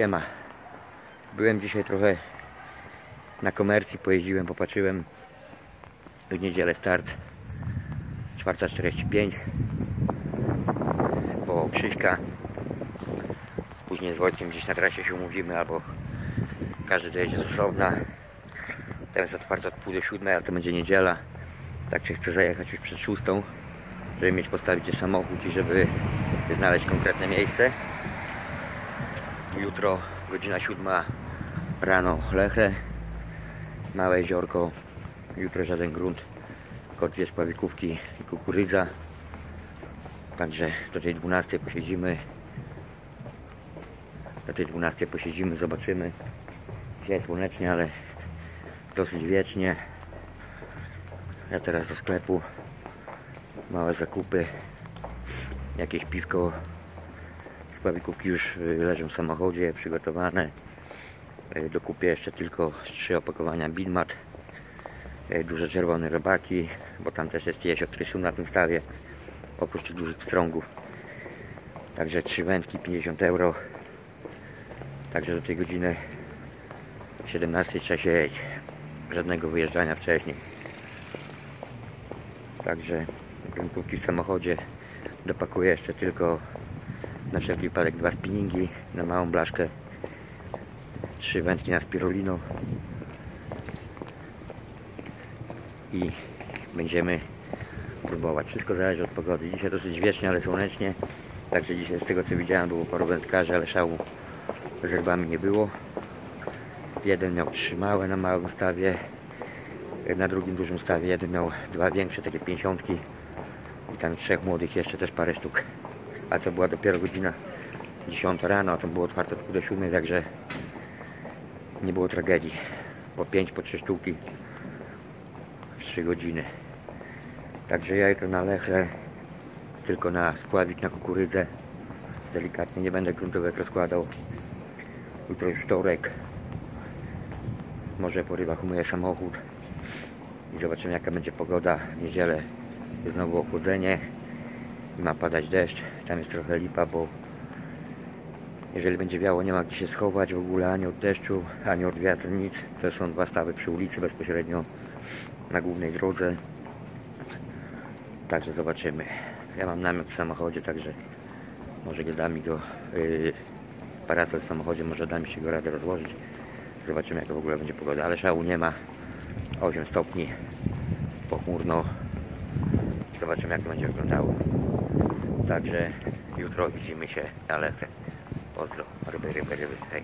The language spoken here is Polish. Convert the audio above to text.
Siema. Byłem dzisiaj trochę na komercji, pojeździłem, popatrzyłem. W niedzielę start. 4.45 Wołał Krzyśka. Później z Wojtkiem gdzieś na trasie się umówimy, albo każdy dojedzie z osobna. Tam jest otwarte od pół do siódmej, ale to będzie niedziela. Tak się chcę zajechać już przed szóstą, żeby mieć postawić samochód i żeby znaleźć konkretne miejsce. Jutro godzina siódma rano Lechle, małe jeziorko, jutro żaden grunt, tylko dwie spławikówki i kukurydza. Także do tej 12 posiedzimy. Do tej 12 posiedzimy, zobaczymy. Dzisiaj słonecznie, ale dosyć wiecznie. Ja teraz do sklepu. Małe zakupy. Jakieś piwko. Spławikówki już y, leżą w samochodzie, przygotowane. Y, Dokupię jeszcze tylko trzy opakowania Bilmat. Y, Duże czerwone robaki, bo tam też jest jeść, który są na tym stawie. Oprócz tych dużych pstrągów. Także trzy wędki 50 euro. Także do tej godziny 17 trzeba się jeść. Żadnego wyjeżdżania wcześniej. Także gruntówki w samochodzie. Dopakuję jeszcze tylko na wszelki wypadek dwa spinningi na małą blaszkę. Trzy wędki na spirulino. I będziemy próbować. Wszystko zależy od pogody. Dzisiaj dosyć wiecznie, ale słonecznie. Także dzisiaj z tego co widziałem było paru wędkarzy, ale szału z rybami nie było. Jeden miał trzy małe na małym stawie. Na drugim dużym stawie jeden miał dwa większe, takie pięćdziesiątki. I tam trzech młodych jeszcze też parę sztuk. A to była dopiero godzina 10 rano, a to było otwarte pół do siódmej, także nie było tragedii. Po pięć, po trzy sztuki w 3 godziny. Także ja jutro na Lechle tylko na spławik, na kukurydzę. Delikatnie, nie będę gruntówek rozkładał. Jutro już wtorek. Może po rybach umyję samochód. I zobaczymy jaka będzie pogoda. W niedzielę jest znowu ochłodzenie. Ma padać deszcz. Tam jest trochę lipa, bo jeżeli będzie wiało, nie ma gdzie się schować w ogóle ani od deszczu, ani od wiatru, nic. To są dwa stawy przy ulicy bezpośrednio na głównej drodze. Także zobaczymy. Ja mam namiot w samochodzie, także może da mi go yy, parasol w samochodzie, może da mi się go radę rozłożyć. Zobaczymy jaka w ogóle będzie pogoda, ale szału nie ma. 8 stopni, pochmurno. Zobaczymy jak to będzie wyglądało. Także jutro widzimy się na Lechle. Pozdro, ryby, ryby, ryby. Hej.